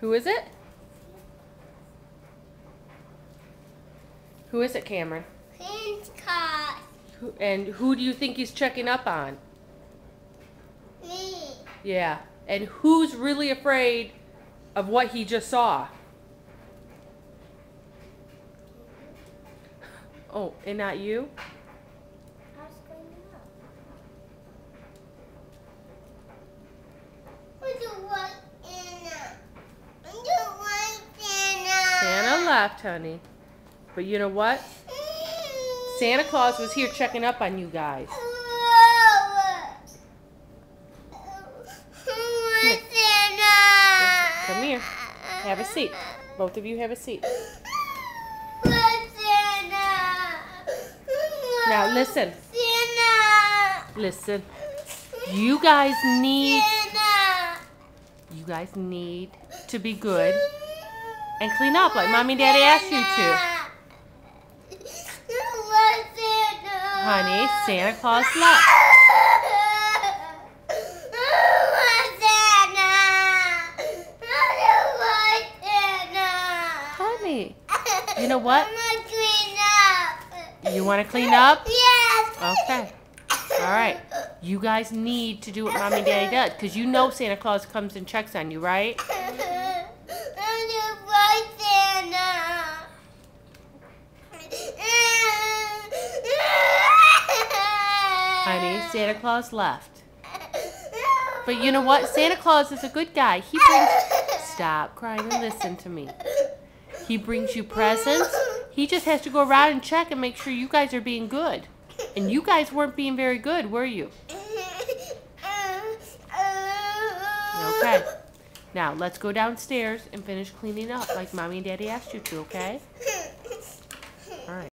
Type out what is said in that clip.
Who is it? Who is it, Cameron? Who, and who do you think he's checking up on? Me. Yeah. And who's really afraid of what he just saw? Oh, and not you? I was going up. Who's the white Santa? I'm the white Santa. Santa left, honey. But you know what? Santa Claus was here checking up on you guys. Come here. Have a seat. Both of you have a seat. Now listen. Listen. You guys need you guys need to be good and clean up like mommy and daddy asked you to. Honey, Santa Claus left. Honey, you know what? You want to clean up? Yes. Okay. All right. You guys need to do what mommy and daddy does because you know Santa Claus comes and checks on you, right? Santa Claus left. But you know what? Santa Claus is a good guy. He brings. Stop crying and listen to me. He brings you presents. He just has to go around and check and make sure you guys are being good. And you guys weren't being very good, were you? Okay. Now, let's go downstairs and finish cleaning up like mommy and daddy asked you to, okay?